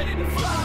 ready to fly.